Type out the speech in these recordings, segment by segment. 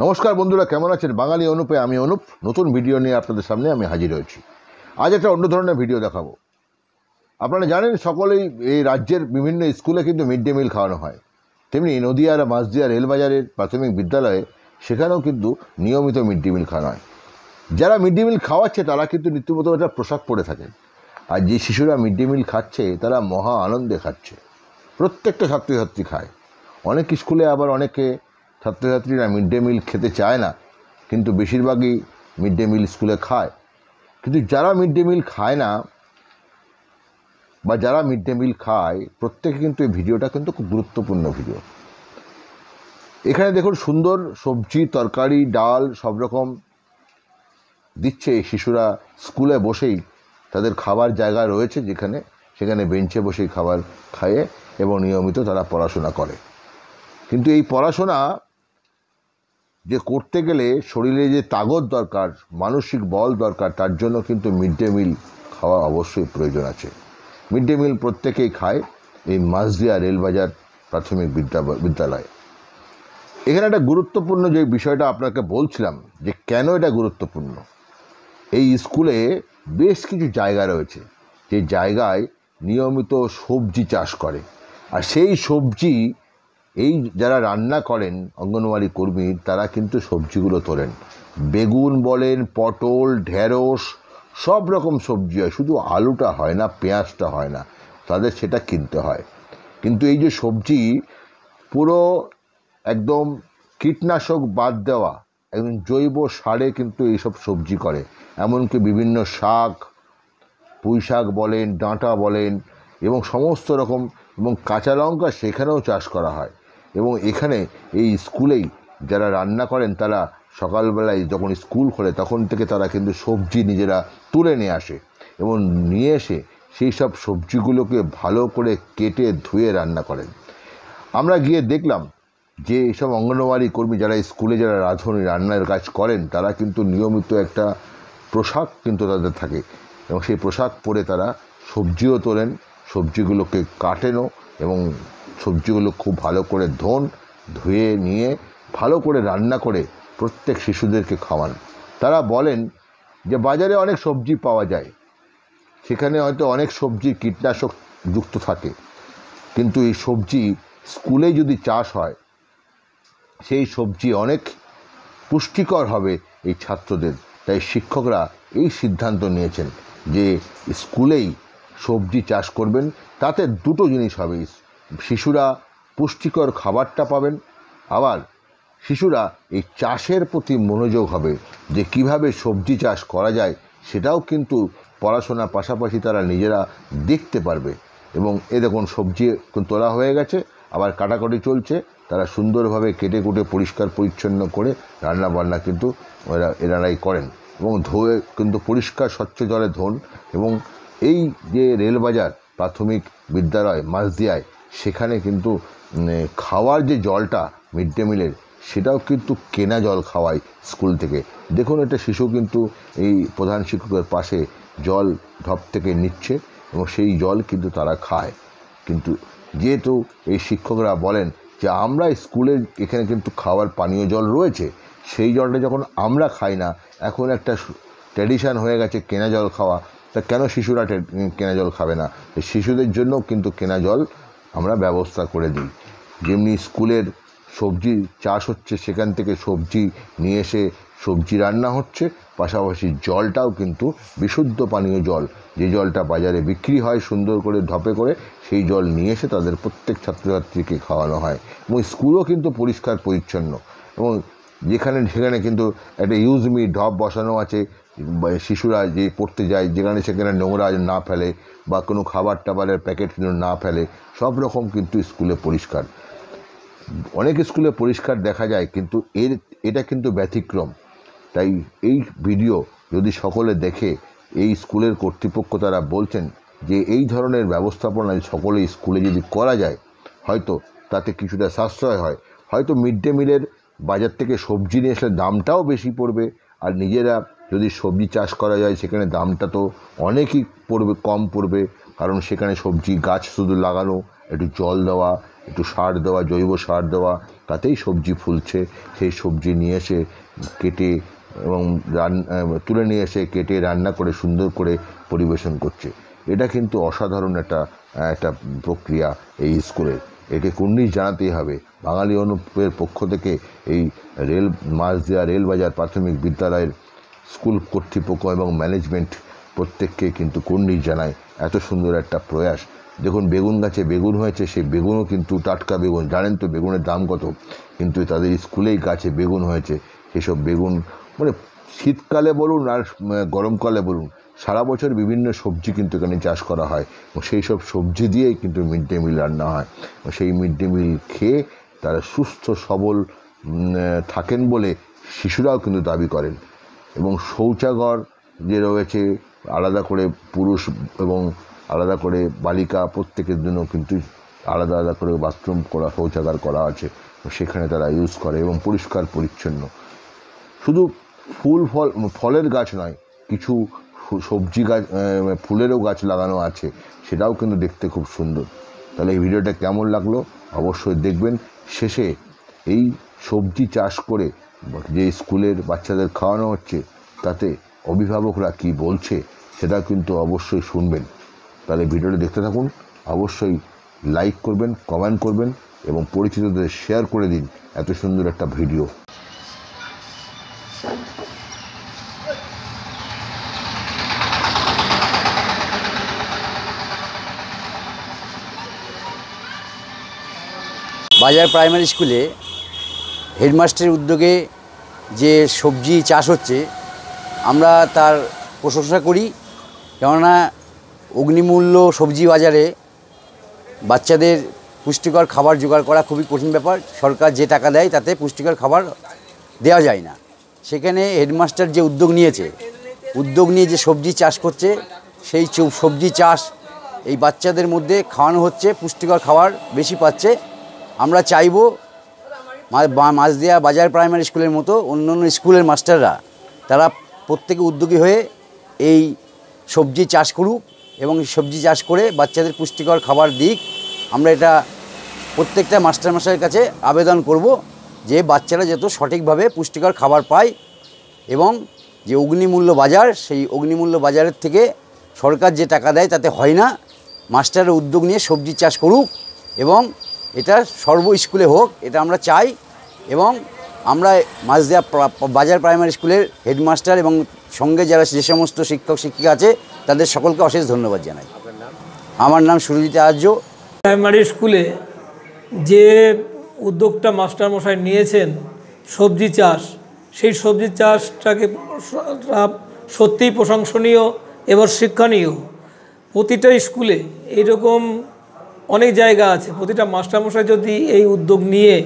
নমস্কার বন্ধুরা, কেমন আছেন? বাঙালি অনুপে, আমি অনুপ। নতুন ভিডিও নিয়ে আপনাদের সামনে আমি হাজির হয়েছি। আজ একটা অন্য ধরনের ভিডিও দেখাবো। আপনারা জানেন, সকলেই এই রাজ্যের বিভিন্ন স্কুলে কিন্তু মিড ডে মিল খাওয়ানো হয়। তেমনি নদিয়ার মাসদিয়া রেলবাজারের প্রাথমিক বিদ্যালয়ে সেখানেও কিন্তু নিয়মিত মিড ডে মিল খাওয়ানো হয়। যারা মিড ডে মিল খাওয়াচ্ছে, তারা কিন্তু নিত্যমতো একটা পোশাক পরে থাকে আর যে শিশুরা মিড ডে মিল খাচ্ছে, তারা মহা আনন্দে খাচ্ছে। প্রত্যেকটা ছাত্রছাত্রী খায়। অনেক স্কুলে আবার অনেকে ছাত্রছাত্রীরা মিড ডে মিল খেতে চায় না, কিন্তু বেশিরভাগই মিড ডে মিল স্কুলে খায়। কিন্তু যারা মিড ডে মিল খায় না, বা যারা মিড ডে মিল খায়, প্রত্যেকে কিন্তু এই ভিডিওটা কিন্তু খুব গুরুত্বপূর্ণ ভিডিও। এখানে দেখুন, সুন্দর সবজি, তরকারি, ডাল সব রকম দিচ্ছে শিশুরা স্কুলে বসেই। তাদের খাবার জায়গা রয়েছে যেখানে, সেখানে বেঞ্চে বসেই খাবার খায় এবং নিয়মিত তারা পড়াশোনা করে। কিন্তু এই পড়াশোনা যে করতে গেলে শরীরে যে তাগত দরকার, মানসিক বল দরকার, তার জন্য কিন্তু মিড ডে মিল খাওয়া অবশ্যই প্রয়োজন আছে। মিড ডে মিল প্রত্যেকেই খায় এই মাসদিয়া রেলবাজার প্রাথমিক বিদ্যা, বিদ্যালয়ে। এখানে একটা গুরুত্বপূর্ণ যে বিষয়টা আপনাকে বলছিলাম, যে কেন এটা গুরুত্বপূর্ণ? এই স্কুলে বেশ কিছু জায়গা রয়েছে, যে জায়গায় নিয়মিত সবজি চাষ করে। আর সেই সবজি এই যারা রান্না করেন অঙ্গনওয়াড়ি কর্মী, তারা কিন্তু সবজিগুলো তোলেন। বেগুন বলেন, পটল, ঢেঁড়স, সব রকম সবজি হয়। শুধু আলুটা হয় না, পেঁয়াজটা হয় না, তাদের সেটা কিনতে হয়। কিন্তু এই যে সবজি, পুরো একদম কীটনাশক বাদ দেওয়া, একদম জৈব সারে কিন্তু এইসব সবজি করে। এমনকি বিভিন্ন শাক, পুঁই শাক বলেন, ডাঁটা বলেন, এবং সমস্ত রকম, এবং কাঁচা লঙ্কা সেখানেও চাষ করা হয়। এবং এখানে এই স্কুলেই যারা রান্না করেন, তারা সকালবেলায় যখন স্কুল খোলে, তখন থেকে তারা কিন্তু সবজি নিজেরা তুলে নিয়ে আসে এবং নিয়ে এসে সেই সব সবজিগুলোকে ভালো করে কেটে ধুয়ে রান্না করেন। আমরা গিয়ে দেখলাম যে এইসব অঙ্গনওয়াড়ি কর্মী যারা স্কুলে যারা রাঁধুনি, রান্নার কাজ করেন, তারা কিন্তু নিয়মিত একটা পোশাক কিন্তু তাদের থাকে এবং সেই পোশাক পরে তারা সবজিও তোলেন, সবজিগুলোকে কাটেনও এবং সবজিগুলো খুব ভালো করে ধোন, ধুয়ে নিয়ে ভালো করে রান্না করে প্রত্যেক শিশুদেরকে খাওয়ান। তারা বলেন যে বাজারে অনেক সবজি পাওয়া যায়। সেখানে হয়তো অনেক সবজির কীটনাশক যুক্ত থাকে। কিন্তু এই সবজি স্কুলে যদি চাষ হয়, সেই সবজি অনেক পুষ্টিকর হবে এই ছাত্রদের। তাই শিক্ষকরা এই সিদ্ধান্ত নিয়েছেন যে স্কুলেই সবজি চাষ করবেন। তাতে দুটো জিনিস হবে। শিশুরা পুষ্টিকর খাবারটা পাবেন। আবার শিশুরা এই চাষের প্রতি মনোযোগ হবে যে কীভাবে সবজি চাষ করা যায়, সেটাও কিন্তু পড়াশোনার পাশাপাশি তারা নিজেরা দেখতে পারবে। এবং এ দেখুন, সবজি তোলা হয়ে গেছে, আবার কাটাকাটি চলছে, তারা সুন্দরভাবে কেটে কুটে পরিষ্কার পরিচ্ছন্ন করে রান্না বান্না কিন্তু এরা, এনারাই করেন। এবং ধোয়ে কিন্তু পরিষ্কার স্বচ্ছ জলে ধোন। এবং এই যে রেলবাজার, প্রাথমিক বিদ্যালয় মাসদিয়ায় সেখানে কিন্তু খাওয়ার যে জলটা মিড ডে মিলের সেটাও কিন্তু কেনা জল খাওয়ায় স্কুল থেকে। দেখুন, একটা শিশু কিন্তু এই প্রধান শিক্ষকের পাশে জল ঢপ থেকে নিচ্ছে এবং সেই জল কিন্তু তারা খায়। কিন্তু যেহেতু এই শিক্ষকরা বলেন যে, আমরা স্কুলের এখানে কিন্তু খাওয়ার পানীয় জল রয়েছে, সেই জলটা যখন আমরা খাই না, এখন একটা ট্র্যাডিশান হয়ে গেছে কেনা জল খাওয়া, তা কেন শিশুরা কেনা জল খাবে না? শিশুদের জন্য কিন্তু কেনা জল আমরা ব্যবস্থা করে দিই। যেমনি স্কুলের সবজি চাষ হচ্ছে, সেখান থেকে সবজি নিয়ে এসে সবজি রান্না হচ্ছে, পাশাপাশি জলটাও কিন্তু বিশুদ্ধ পানীয় জল, যে জলটা বাজারে বিক্রি হয় সুন্দর করে ধপে করে, সেই জল নিয়ে এসে তাদের প্রত্যেক ছাত্রছাত্রীকে খাওয়ানো হয়। এবং স্কুলও কিন্তু পরিষ্কার পরিচ্ছন্ন। এবং যেখানে, সেখানে কিন্তু একটা ইউজ মি ঢপ বসানো আছে। শিশুরা যে পড়তে যায়, যেখানে সেখানে নোংরা না ফেলে বা কোনো খাবার টাবারের প্যাকেট কিন্তু না ফেলে, সব রকম কিন্তু স্কুলে পরিষ্কার। অনেক স্কুলে পরিষ্কার দেখা যায়, কিন্তু এর, এটা কিন্তু ব্যতিক্রম। তাই এই ভিডিও যদি সকলে দেখে, এই স্কুলের কর্তৃপক্ষ তারা বলছেন যে এই ধরনের ব্যবস্থাপনা সকলে স্কুলে যদি করা যায়, হয়তো তাতে কিছুটা সাশ্রয় হয়। হয়তো মিড ডে মিলের বাজার থেকে সবজি নিয়ে আসলে দামটাও বেশি পড়বে। আর নিজেরা যদি সবজি চাষ করা যায়, সেখানে দামটা তো অনেকই পড়বে, কম পড়বে। কারণ সেখানে সবজি গাছ শুধু লাগানো, একটু জল দেওয়া, একটু সার দেওয়া, জৈব সার দেওয়া, তাতেই সবজি ফুলছে। সেই সবজি নিয়ে এসে কেটে এবং রান তুলে নিয়ে এসে কেটে রান্না করে, সুন্দর করে পরিবেশন করছে। এটা কিন্তু অসাধারণ একটা একটা প্রক্রিয়া এই স্কুলের। এটি জানাতেই হবে। বাঙালি অনুপের পক্ষ থেকে এই রেল, মাঝদিয়া রেলবাজার প্রাথমিক বিদ্যালয়ের স্কুল কর্তৃপক্ষ এবং ম্যানেজমেন্ট প্রত্যেককে কিন্তু কুর্নিশ জানায়। এত সুন্দর একটা প্রয়াস। দেখুন, বেগুন গাছে বেগুন হয়েছে, সেই বেগুনও কিন্তু টাটকা বেগুন। জানেন তো বেগুনের দাম কত? কিন্তু তাদের স্কুলেই গাছে বেগুন হয়েছে। সেসব বেগুন মানে শীতকালে বলুন আর গরমকালে বলুন সারা বছর বিভিন্ন সবজি কিন্তু এখানে চাষ করা হয় এবং সেই সব সবজি দিয়েই কিন্তু মিড ডে মিল রান্না হয়। সেই মিড ডে মিল খেয়ে তারা সুস্থ, সবল থাকেন বলে শিশুরাও কিন্তু দাবি করেন। এবং শৌচাগর যে রয়েছে, আলাদা করে পুরুষ এবং আলাদা করে বালিকা প্রত্যেকের জন্য কিন্তু আলাদা আলাদা করে বাথরুম করা, শৌচাগার করা আছে। সেখানে তারা ইউজ করে এবং পরিষ্কার, পরিচ্ছন্ন। শুধু ফুল, ফল, ফলের গাছ নয়, কিছু সবজি গাছ ফুলেরও গাছ লাগানো আছে, সেটাও কিন্তু দেখতে খুব সুন্দর। তাহলে এই ভিডিওটা কেমন লাগল অবশ্যই দেখবেন। শেষে এই সবজি চাষ করে যে স্কুলের বাচ্চাদের খাওয়ানো হচ্ছে, তাতে অভিভাবকরা কি বলছে, সেটা কিন্তু অবশ্যই শুনবেন। তাহলে ভিডিওটা দেখতে থাকুন, অবশ্যই লাইক করবেন, কমেন্ট করবেন এবং পরিচিতদের শেয়ার করে দিন। এত সুন্দর একটা ভিডিও। বাজার প্রাইমারি স্কুলে হেডমাস্টারের উদ্যোগে যে সবজি চাষ হচ্ছে, আমরা তার প্রশংসা করি। কেননা অগ্নিমূল্য সবজি বাজারে বাচ্চাদের পুষ্টিকর খাবার জোগাড় করা খুবই কঠিন ব্যাপার। সরকার যে টাকা দেয় তাতে পুষ্টিকর খাবার দেওয়া যায় না। সেখানে হেডমাস্টার যে উদ্যোগ নিয়েছে, উদ্যোগ নিয়ে যে সবজি চাষ করছে, সেই সবজি চাষ এই বাচ্চাদের মধ্যে খাওয়ানো হচ্ছে, পুষ্টিকর খাবার বেশি পাচ্ছে। আমরা চাইব মাঝদিয়া বাজার প্রাইমারি স্কুলের মতো অন্য অন্য স্কুলের মাস্টাররা, তারা প্রত্যেকে উদ্যোগী হয়ে এই সবজি চাষ করুক এবং সবজি চাষ করে বাচ্চাদের পুষ্টিকর খাবার দিক। আমরা এটা প্রত্যেকটা মাস্টারমশাইয়ের কাছে আবেদন করব যে বাচ্চারা যত সঠিকভাবে পুষ্টিকর খাবার পায় এবং যে অগ্নিমূল্য বাজার, সেই অগ্নিমূল্য বাজারের থেকে সরকার যে টাকা দেয় তাতে হয় না। মাস্টারের উদ্যোগ নিয়ে সবজি চাষ করুক এবং এটা সর্ব স্কুলে হোক, এটা আমরা চাই এবং আমরা মাঝদিয়া বাজার প্রাইমারি স্কুলের হেডমাস্টার এবং সঙ্গে যারা যে সমস্ত শিক্ষক, শিক্ষিকা আছে, তাদের সকলকে অশেষ ধন্যবাদ জানাই। আমার নাম সুরজিৎ আর্য। প্রাইমারি স্কুলে যে উদ্যোগটা মাস্টারমশাই নিয়েছেন সবজি চাষ, সেই সবজি চাষটাকে সত্যিই প্রশংসনীয় এবং শিক্ষণীয়। প্রতিটা স্কুলে এইরকম অনেক জায়গা আছে। প্রতিটা মাস্টারমশাই যদি এই উদ্যোগ নিয়ে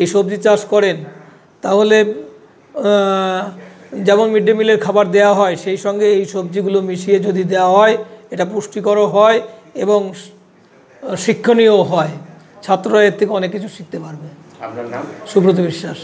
এই সবজি চাষ করেন তাহলে যেমন মিড ডে মিলের খাবার দেওয়া হয় সেই সঙ্গে এই সবজিগুলো মিশিয়ে যদি দেওয়া হয় এটা পুষ্টিকরও হয় এবং শিক্ষণীয় হয়। ছাত্ররা এর থেকে অনেক কিছু শিখতে পারবে। সুব্রত বিশ্বাস।